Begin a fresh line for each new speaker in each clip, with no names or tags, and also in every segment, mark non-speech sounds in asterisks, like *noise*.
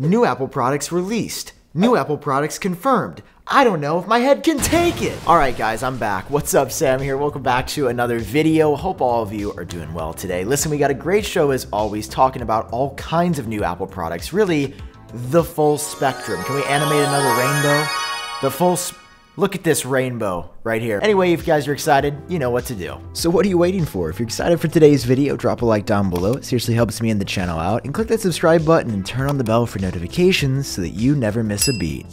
New Apple products released. New Apple products confirmed. I don't know if my head can take it. All right, guys, I'm back. What's up, Sam here? Welcome back to another video. Hope all of you are doing well today. Listen, we got a great show as always, talking about all kinds of new Apple products. Really, the full spectrum. Can we animate another rainbow? The full Look at this rainbow right here. Anyway, if you guys are excited, you know what to do. So what are you waiting for? If you're excited for today's video, drop a like down below. It seriously helps me and the channel out. And click that subscribe button and turn on the bell for notifications so that you never miss a beat.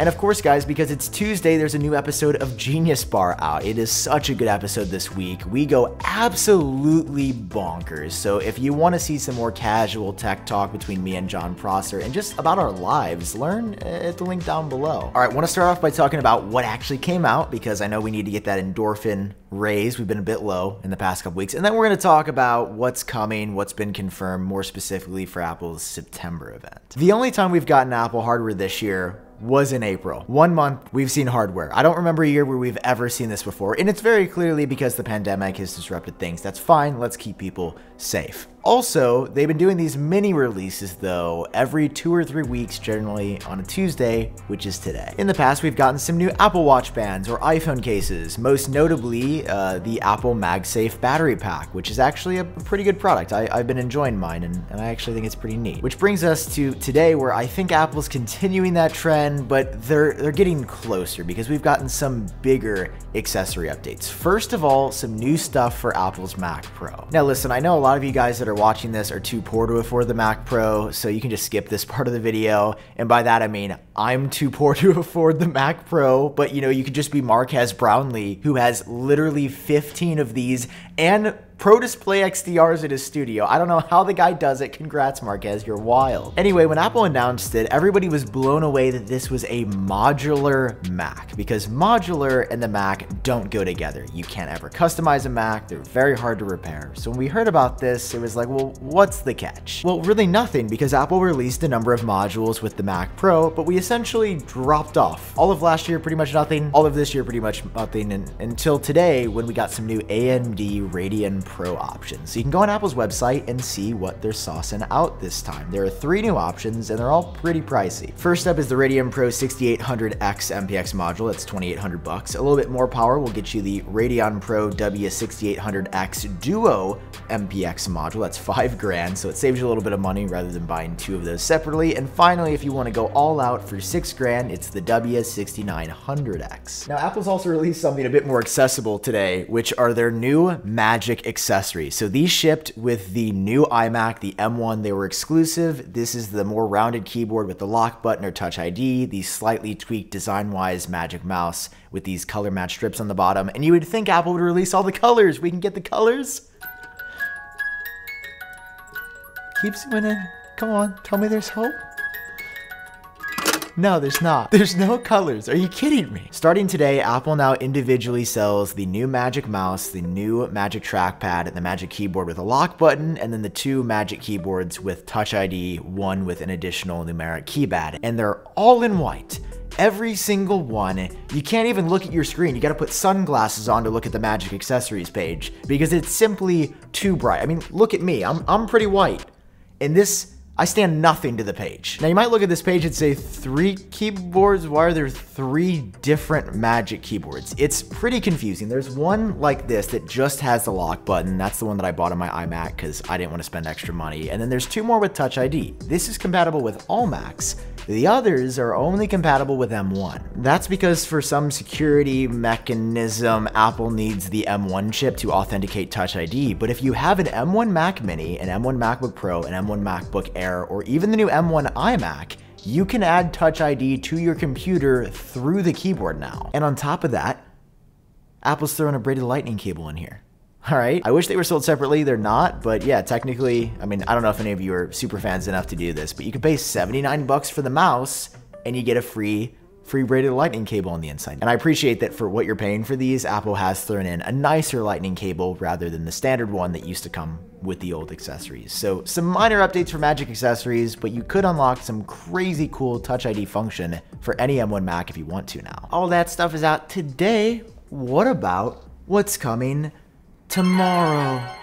And of course, guys, because it's Tuesday, there's a new episode of Genius Bar out. It is such a good episode this week. We go absolutely bonkers. So if you want to see some more casual tech talk between me and Jon Prosser and just about our lives, learn at the link down below. All right, want to start off by talking about what actually came out because I know we need to get that endorphin raised. We've been a bit low in the past couple weeks. And then we're going to talk about what's coming, what's been confirmed more specifically for Apple's September event. The only time we've gotten Apple hardware this year was in April. One month, we've seen hardware. I don't remember a year where we've ever seen this before, and it's very clearly because the pandemic has disrupted things. That's fine, let's keep people safe. Also, they've been doing these mini releases though, every two or three weeks, generally on a Tuesday, which is today. In the past, we've gotten some new Apple Watch bands or iPhone cases, most notably uh, the Apple MagSafe battery pack, which is actually a pretty good product. I, have been enjoying mine and, and I actually think it's pretty neat. Which brings us to today where I think Apple's continuing that trend, but they're, they're getting closer because we've gotten some bigger accessory updates. First of all, some new stuff for Apple's Mac Pro. Now listen, I know a lot of you guys that are watching this are too poor to afford the Mac Pro, so you can just skip this *laughs* part of the video. And by that I mean I'm too poor *laughs* to afford the Mac Pro, but you know, you could just be Marques Brownlee, who has literally 15 of these and Pro Display XDRs at his studio. I don't know how the guy does it. Congrats, Marques, you're wild. Anyway, when Apple announced it, everybody was blown away that this was a modular Mac because modular and the Mac don't go together. You can't ever customize a Mac. They're very hard to repair. So when we heard about this, it was like, well, what's the catch? Well, really nothing because Apple released a number of modules with the Mac Pro, but we essentially dropped off. All of last year, pretty much nothing. All of this year, pretty much nothing. And until today, when we got some new AMD Radeon Pro options. So you can go on Apple's website and see what they're saucing out this time. There are three new options and they're all pretty pricey. First up is the Radeon Pro 6800X MPX module. That's 2800 bucks. A little bit more power will get you the Radeon Pro W6800X Duo MPX module. That's five grand, so it saves you a little bit of money rather than buying two of those separately. And finally, if you want to go all out for six grand, it's the W6900X. Now, Apple's also released something a bit more accessible today, which are their new Magic accessories. So these shipped with the new iMac, the M1. They were exclusive. This is the more rounded keyboard with the lock button or Touch ID, the slightly tweaked design-wise Magic Mouse with these color match strips on the bottom. And you would think Apple would release all the colors. We can get the colors. Keeps in. Come on, tell me there's hope. No, there's not. *laughs* There's no colors. Are you kidding me? Starting today, Apple now individually sells the new Magic Mouse, the new Magic Trackpad, the Magic Keyboard with a lock button, and then the two Magic Keyboards with Touch ID, one with an additional numeric keypad. And they're all in white every single one. You can't even look at your screen. You gotta put sunglasses on to look at the Magic Accessories page because it's simply too bright. I mean, look at me. I'm, I'm pretty white. And this I stand nothing to the page. Now you might look at this page and say three keyboards, why are there three different magic keyboards? It's pretty confusing. There's one like this that just has the lock button. That's the one that I bought on my iMac because I didn't want to spend extra money. And then there's two more with Touch ID. This is compatible with all Macs. The others are only compatible with M1. That's because for some security mechanism, Apple needs the M1 chip to authenticate Touch ID, but if you have an M1 Mac Mini, an M1 MacBook Pro, an M1 MacBook Air, or even the new M1 iMac, you can add Touch ID to your computer through the keyboard now. And on top of that, Apple's throwing a braided lightning cable in here. All right. I wish they were sold separately. They're not, but yeah, technically, I mean, I don't know if any of you are super fans enough to do this, but you can pay 79 bucks for the mouse and you get a free free braided lightning cable on the inside. And I appreciate that for what you're paying for these, Apple has thrown in a nicer lightning cable rather than the standard one that used to come with the old accessories. So some minor updates for Magic accessories, but you could unlock some crazy cool Touch ID function for any M1 Mac if you want to now. All that stuff is out today. What about what's coming tomorrow.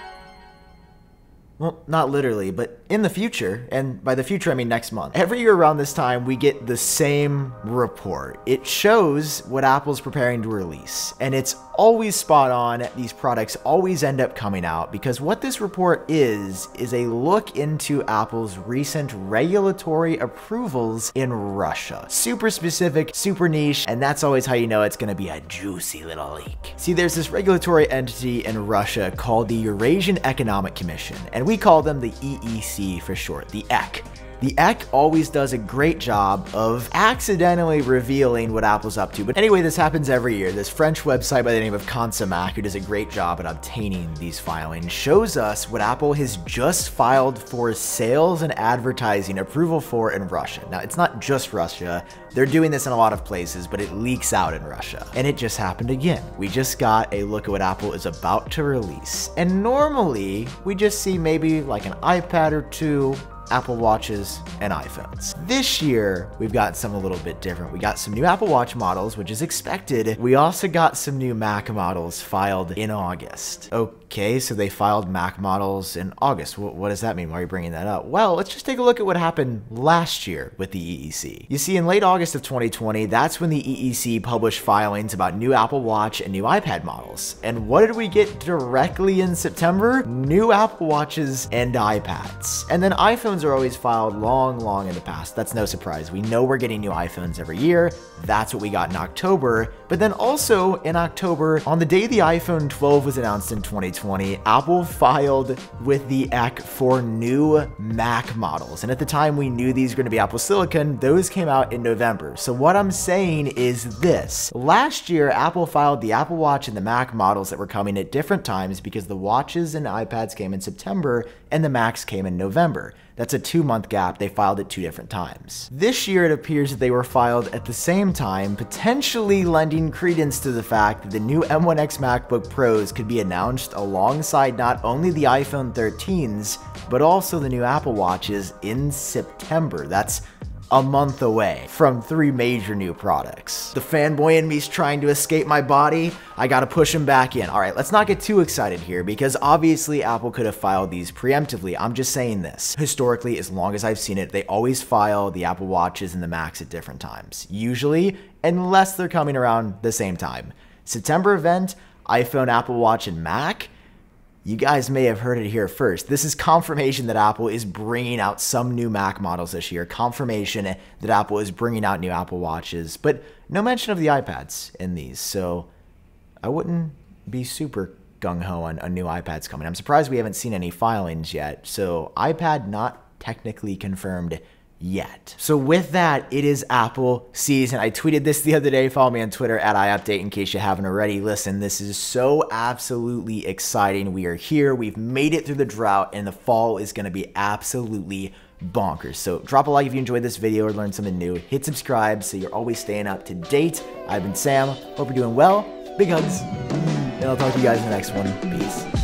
Well, not literally, but in the future, and by the future I mean next month, every year around this time we get the same report. It shows what Apple's preparing to release, and it's always spot on. These products always end up coming out because what this report is, is a look into Apple's recent regulatory approvals in Russia. Super specific, super niche, and that's always how you know it's gonna be a juicy little leak. See, there's this regulatory entity in Russia called the Eurasian Economic Commission, and we call them the EEC for short, the EC. The EC always does a great job of accidentally revealing what Apple's up to. But anyway, this happens every year. This French website by the name of Consomac, who does a great job at obtaining these filings, shows us what Apple has just filed for sales and advertising approval for in Russia. Now, it's not just Russia. They're doing this in a lot of places, but it leaks out in Russia. And it just happened again. We just got a look at what Apple is about to release. And normally, we just see maybe like an iPad or two Apple Watches, and iPhones. This year, we've got some a little bit different. We got some new Apple Watch models, which is expected. We also got some new Mac models filed in August. Okay, so they filed Mac models in August. What, what does that mean? Why are you bringing that up? Well, let's just take a look at what happened last year with the EEC. You see, in late August of 2020, that's when the EEC published filings about new Apple Watch and new iPad models. And what did we get directly in September? New Apple Watches and iPads. And then iPhone iPhones are always filed long, long in the past. That's no surprise. We know we're getting new iPhones every year. That's what we got in October. But then also in October, on the day the iPhone 12 was announced in 2020, Apple filed with the EC for new Mac models. And at the time we knew these were going to be Apple Silicon, those came out in November. So what I'm saying is this. Last year, Apple filed the Apple Watch and the Mac models that were coming at different times because the watches and iPads came in September and the Macs came in November. A two month gap. They filed at two different times. This year, it appears that they were filed at the same time, potentially lending credence to the fact that the new M1X MacBook Pros could be announced alongside not only the iPhone 13s, but also the new Apple Watches in September. That's a month away from three major new products. The fanboy in me's trying to escape my body. I gotta push him back in. All right, let's not get too excited here because obviously Apple could have filed these preemptively. I'm just saying this. Historically, as long as I've seen it, they always file the Apple Watches and the Macs at different times. Usually, unless they're coming around the same time. September event, iPhone, Apple Watch, and Mac you guys may have heard it here first. This is confirmation that Apple is bringing out some new Mac models this year, confirmation that Apple is bringing out new Apple Watches, but no mention of the iPads in these. So I wouldn't be super gung ho on, on new iPads coming. I'm surprised we haven't seen any filings yet. So iPad not technically confirmed yet. So with that, it is Apple season. I tweeted this the other day. Follow me on Twitter at iUpdate in case you haven't already. Listen, this is so absolutely exciting. We are here. We've made it through the drought and the fall is going to be absolutely bonkers. So drop a like if you enjoyed this video or learned something new. Hit subscribe so you're always staying up to date. I've been Sam. Hope you're doing well. Big hugs. And I'll talk to you guys in the next one. Peace.